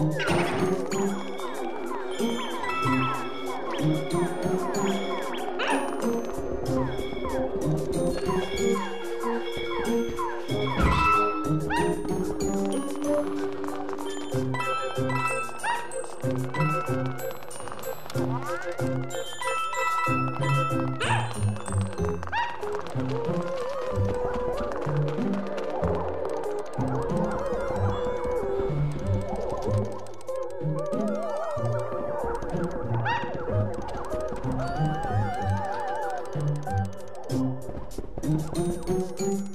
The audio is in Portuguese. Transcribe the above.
Thank hum? Yes!